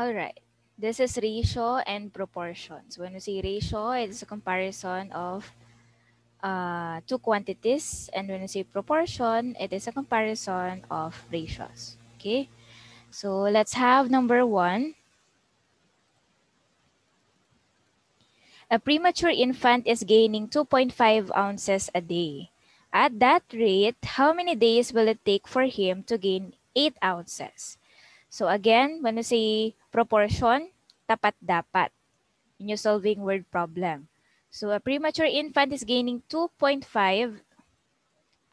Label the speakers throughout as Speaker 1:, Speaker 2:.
Speaker 1: All right. This is ratio and proportions. When we say ratio, it is a comparison of uh, two quantities. And when we say proportion, it is a comparison of ratios. Okay. So let's have number one. A premature infant is gaining 2.5 ounces a day. At that rate, how many days will it take for him to gain 8 ounces? So again, when you say proportion, tapat dapat in your solving word problem. So a premature infant is gaining 2.5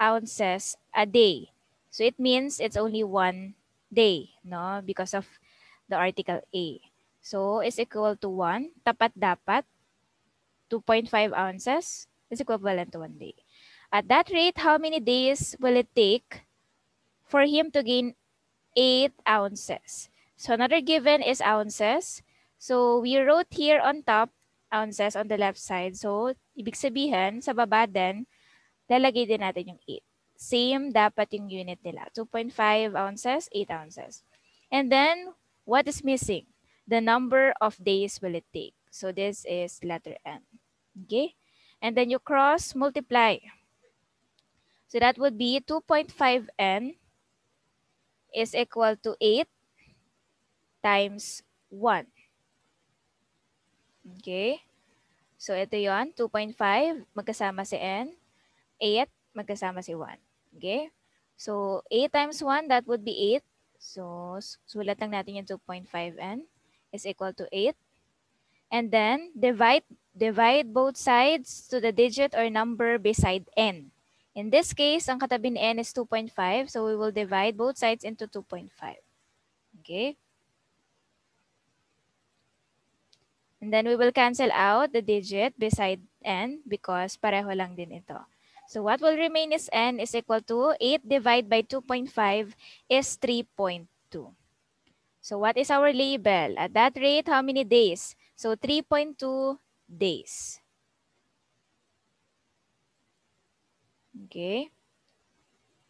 Speaker 1: ounces a day. So it means it's only one day, no? Because of the article A. So it's equal to 1. Tapat dapat 2.5 ounces is equivalent to one day. At that rate, how many days will it take for him to gain 8 ounces? So another given is ounces. So we wrote here on top, ounces on the left side. So ibig sabihin, sa baba din, lalagay din natin yung 8. Same dapat yung unit nila. 2.5 ounces, 8 ounces. And then, what is missing? The number of days will it take. So this is letter N. Okay? And then you cross multiply. So that would be 2.5n is equal to 8 times 1. Okay? So ito yon 2.5 magkasama si n. 8 magkasama si 1. Okay? So 8 times 1, that would be 8. So sulat lang natin yung 2.5n is equal to 8. And then divide, divide both sides to the digit or number beside n. In this case, ang katabi ni n is 2.5. So we will divide both sides into 2.5. Okay? And then we will cancel out the digit beside n because pareho lang din ito. So what will remain is n is equal to 8 divided by 2.5 is 3.2. So what is our label? At that rate, how many days? So 3.2 days. Okay.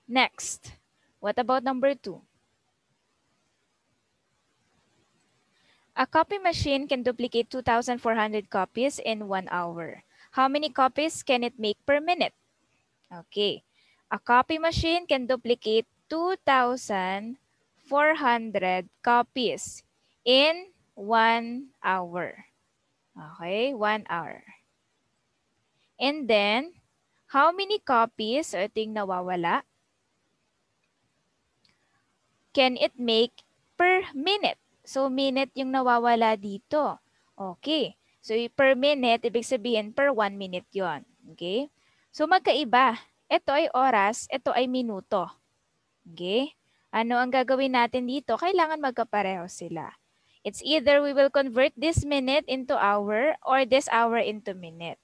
Speaker 1: Next, what about number 2? A copy machine can duplicate 2,400 copies in one hour. How many copies can it make per minute? Okay. A copy machine can duplicate 2,400 copies in one hour. Okay, one hour. And then, how many copies, o ito yung nawawala, can it make per minute? So, minute yung nawawala dito. Okay. So, per minute, ibig sabihin per one minute yon. Okay? So, magkaiba. Ito ay oras, ito ay minuto. Okay? Ano ang gagawin natin dito? Kailangan magkapareho sila. It's either we will convert this minute into hour or this hour into minute.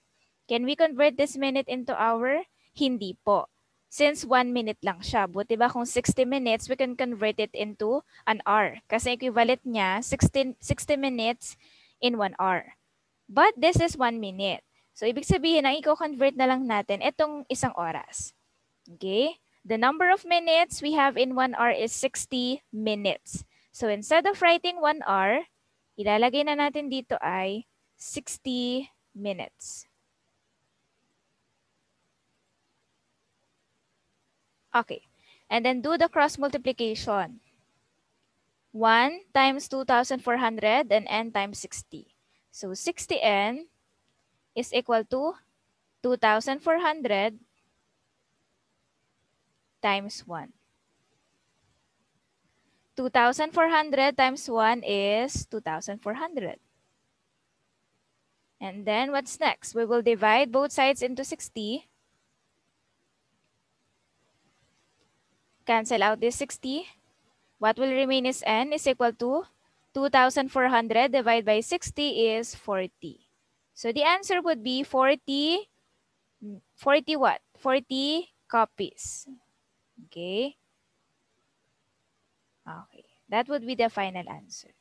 Speaker 1: Can we convert this minute into hour? Hindi po. Since 1 minute lang siya. Buti ba kung 60 minutes, we can convert it into an hour. Kasi equivalent niya, 16, 60 minutes in 1 hour. But this is 1 minute. So, ibig sabihin, ang i-convert na lang natin itong isang oras. Okay? The number of minutes we have in 1 hour is 60 minutes. So instead of writing 1 hour, ilalagay na natin dito ay 60 minutes. Okay. And then do the cross multiplication. 1 times 2,400 and n times 60. So 60n is equal to 2,400 times 1. 2,400 times 1 is 2,400. And then what's next? We will divide both sides into 60. Cancel out this 60. What will remain is n is equal to 2,400 divided by 60 is 40. So the answer would be 40, 40 what? 40 copies. Okay. Okay, that would be the final answer.